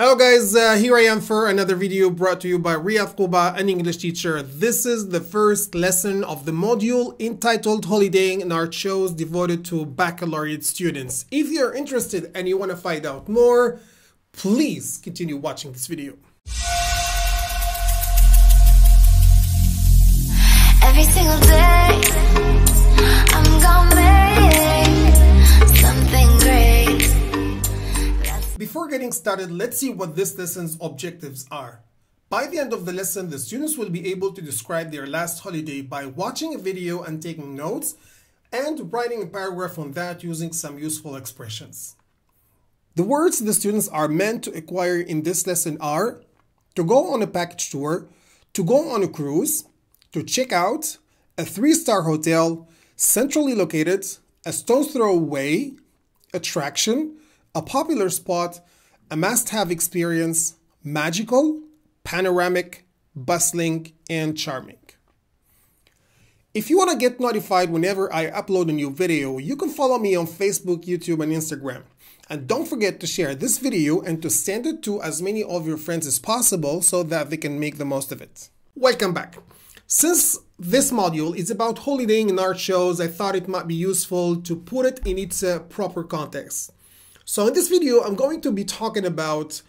Hello guys, uh, here I am for another video brought to you by Riadh Koubaa, an English teacher. This is the first lesson of the module entitled Holidaying in Art Shows devoted to baccalaureate students. If you're interested and you want to find out more, please continue watching this video. Every single day, Before getting started, let's see what this lesson's objectives are. By the end of the lesson, the students will be able to describe their last holiday by watching a video and taking notes and writing a paragraph on that using some useful expressions. The words the students are meant to acquire in this lesson are to go on a package tour, to go on a cruise, to check out, a three star hotel, centrally located, a stone's throw away, attraction, a popular spot, a must have experience, magical, panoramic, bustling, and charming. If you want to get notified whenever I upload a new video, you can follow me on Facebook, YouTube, and Instagram. And don't forget to share this video and to send it to as many of your friends as possible so that they can make the most of it. Welcome back. Since this module is about holidaying in art shows, I thought it might be useful to put it in its uh, proper context. So in this video, I'm going to be talking about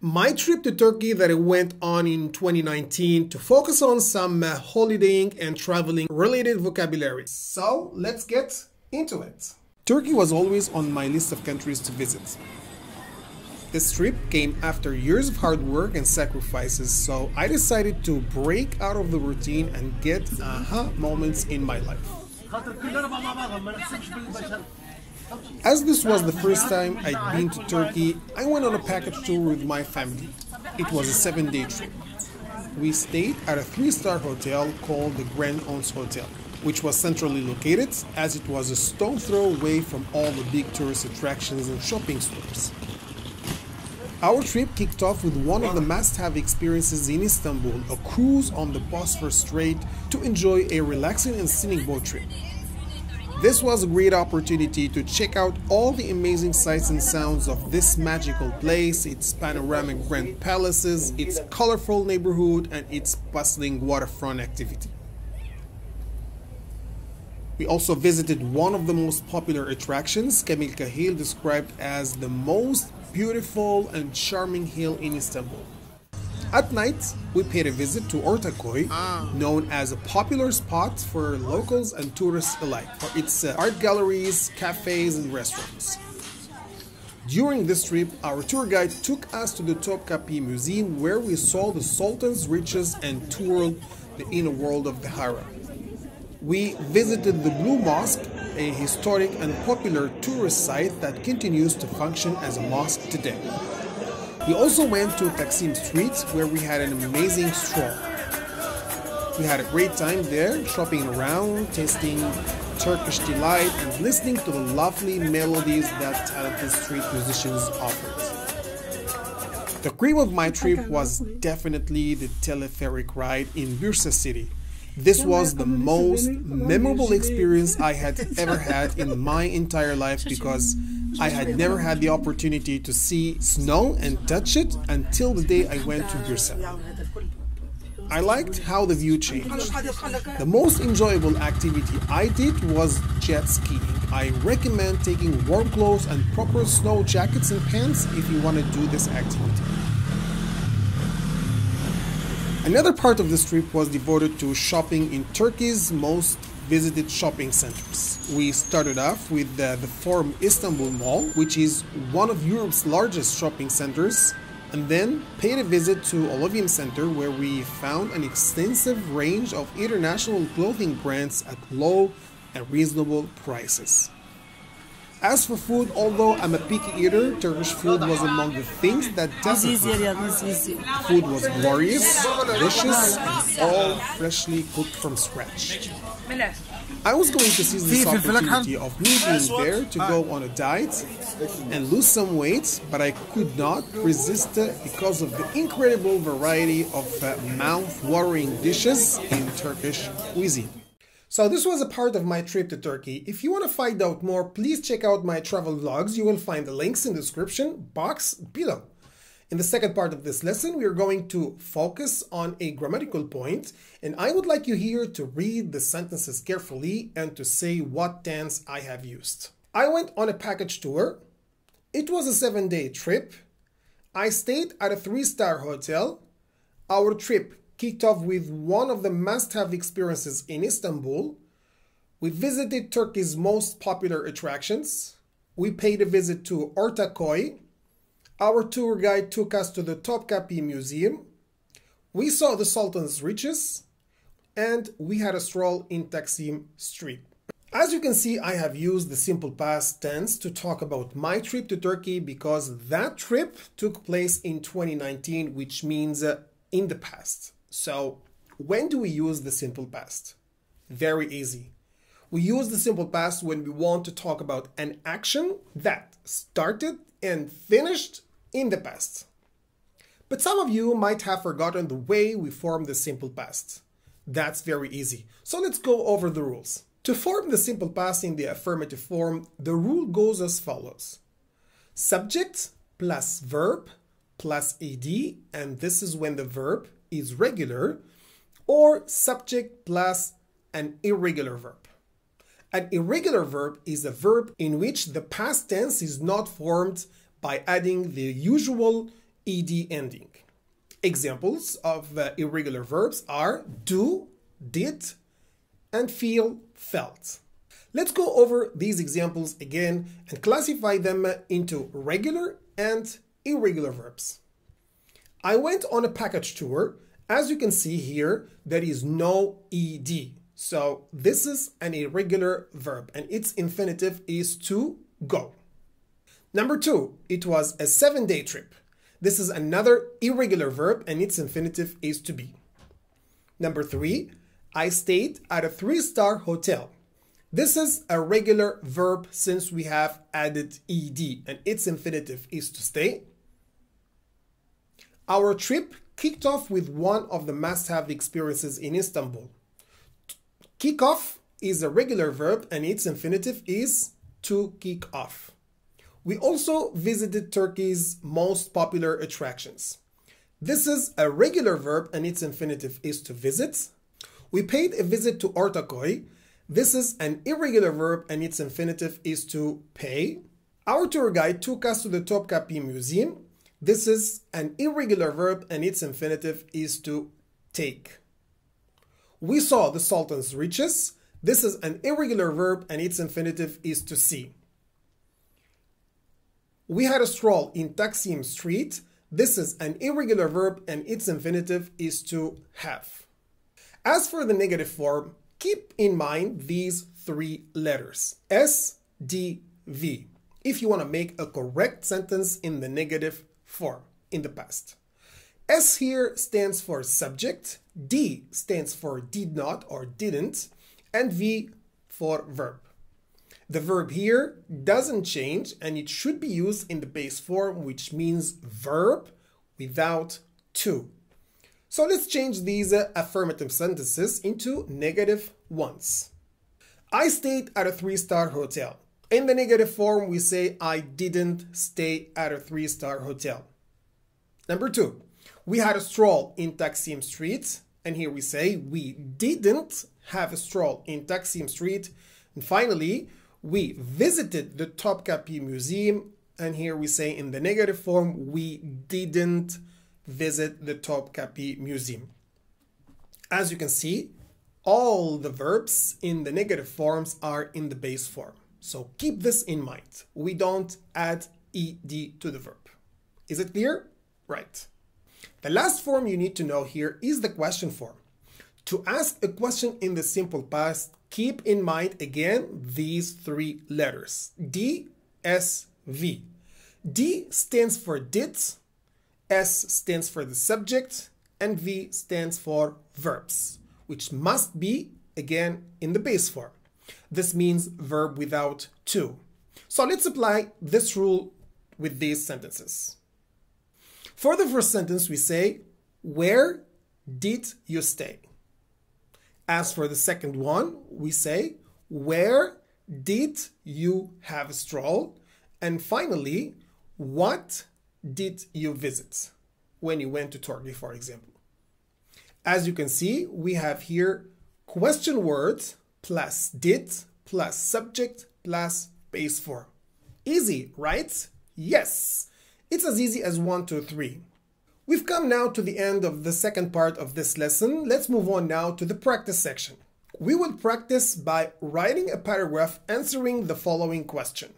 my trip to Turkey that I went on in 2019 to focus on some uh, holidaying and traveling related vocabulary. So let's get into it. Turkey was always on my list of countries to visit. This trip came after years of hard work and sacrifices, so I decided to break out of the routine and get aha moments in my life. As this was the first time I'd been to Turkey, I went on a package tour with my family. It was a seven day trip. We stayed at a three star hotel called the Grand Ons Hotel, which was centrally located as it was a stone throw away from all the big tourist attractions and shopping stores. Our trip kicked off with one of the must have experiences in Istanbul a cruise on the Bosphorus Strait to enjoy a relaxing and scenic boat trip. This was a great opportunity to check out all the amazing sights and sounds of this magical place, its panoramic grand palaces, its colorful neighborhood, and its bustling waterfront activity. We also visited one of the most popular attractions, Çamlıca Hill, described as the most beautiful and charming hill in Istanbul. At night, we paid a visit to Ortaköy, known as a popular spot for locals and tourists alike, for its uh, art galleries, cafes, and restaurants. During this trip, our tour guide took us to the Topkapi Museum where we saw the Sultan's riches and toured the inner world of the Harem. We visited the Blue Mosque, a historic and popular tourist site that continues to function as a mosque today. We also went to Taksim Street where we had an amazing stroll. We had a great time there, shopping around, tasting Turkish delight, and listening to the lovely melodies that talented street musicians offered. The cream of my trip was definitely the telepheric ride in Bursa City. This was the most memorable experience I had ever had in my entire life because I had never had the opportunity to see snow and touch it until the day I went to Bursa. I liked how the view changed. The most enjoyable activity I did was jet skiing. I recommend taking warm clothes and proper snow jackets and pants if you want to do this activity. Another part of this trip was devoted to shopping in Turkey's most visited shopping centers. We started off with the, the Forum Istanbul Mall, which is one of Europe's largest shopping centers, and then paid a visit to Olivium Center where we found an extensive range of international clothing brands at low and reasonable prices. As for food, although I'm a picky eater, Turkish food was among the things that definitely. Food was glorious, delicious, and all freshly cooked from scratch. I was going to seize this opportunity of me being there to go on a diet and lose some weight, but I could not resist it because of the incredible variety of uh, mouth-watering dishes in Turkish cuisine. So this was a part of my trip to Turkey. If you want to find out more, please check out my travel vlogs. You will find the links in the description box below. In the second part of this lesson, we are going to focus on a grammatical point, and I would like you here to read the sentences carefully and to say what tense I have used. I went on a package tour. It was a seven day trip. I stayed at a three star hotel. Our trip kicked off with one of the must have experiences in Istanbul. We visited Turkey's most popular attractions. We paid a visit to Ortaköy. Our tour guide took us to the Topkapi Museum. We saw the Sultan's riches and we had a stroll in Taksim Street. As you can see, I have used the simple past tense to talk about my trip to Turkey because that trip took place in 2019, which means uh, in the past. So, when do we use the simple past? Very easy. We use the simple past when we want to talk about an action that started and finished in the past. But some of you might have forgotten the way we form the simple past. That's very easy. So let's go over the rules. To form the simple past in the affirmative form, the rule goes as follows. Subject plus verb plus ed, and this is when the verb is regular, or subject plus an irregular verb. An irregular verb is a verb in which the past tense is not formed by adding the usual ed ending. Examples of uh, irregular verbs are do, did, and feel, felt. Let's go over these examples again and classify them into regular and irregular verbs. I went on a package tour. As you can see here, there is no ed. So this is an irregular verb and its infinitive is to go. Number two, it was a seven day trip. This is another irregular verb and its infinitive is to be. Number three, I stayed at a three star hotel. This is a regular verb since we have added ed and its infinitive is to stay. Our trip kicked off with one of the must have experiences in Istanbul. Kick off is a regular verb and its infinitive is to kick off. We also visited Turkey's most popular attractions. This is a regular verb and its infinitive is to visit. We paid a visit to Ortaköy. This is an irregular verb and its infinitive is to pay. Our tour guide took us to the Topkapi Museum. This is an irregular verb and its infinitive is to take. We saw the Sultan's riches. This is an irregular verb and its infinitive is to see. We had a stroll in Taksim Street. This is an irregular verb and its infinitive is to have. As for the negative form, keep in mind these three letters S, D, V if you want to make a correct sentence in the negative form in the past. S here stands for subject, D stands for did not or didn't, and V for verb. The verb here doesn't change and it should be used in the base form, which means verb without to. So let's change these uh, affirmative sentences into negative ones. I stayed at a three star hotel. In the negative form, we say I didn't stay at a three star hotel. Number two, we had a stroll in Taksim Street. And here we say we didn't have a stroll in Taksim Street. And finally, we visited the Topkapi Museum, and here we say in the negative form, we didn't visit the Topkapi Museum. As you can see, all the verbs in the negative forms are in the base form. So keep this in mind. We don't add ed to the verb. Is it clear? Right. The last form you need to know here is the question form. To ask a question in the simple past, keep in mind again these three letters D, S, V. D stands for did, S stands for the subject, and V stands for verbs, which must be again in the base form. This means verb without to. So let's apply this rule with these sentences. For the first sentence, we say, Where did you stay? As for the second one, we say, Where did you have a stroll? And finally, what did you visit when you went to Turkey, for example? As you can see, we have here question words plus did plus subject plus base form. Easy, right? Yes. It's as easy as one, two, three. We've come now to the end of the second part of this lesson. Let's move on now to the practice section. We will practice by writing a paragraph answering the following question.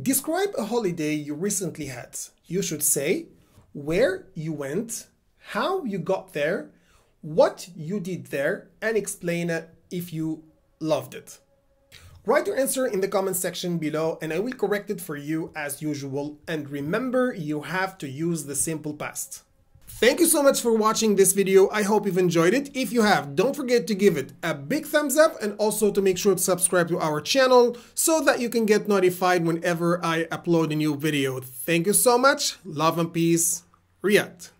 Describe a holiday you recently had. You should say where you went, how you got there, what you did there, and explain it if you loved it. Write your answer in the comment section below and I will correct it for you as usual. And remember, you have to use the simple past. Thank you so much for watching this video. I hope you've enjoyed it. If you have, don't forget to give it a big thumbs up and also to make sure to subscribe to our channel so that you can get notified whenever I upload a new video. Thank you so much. Love and peace. Riadh.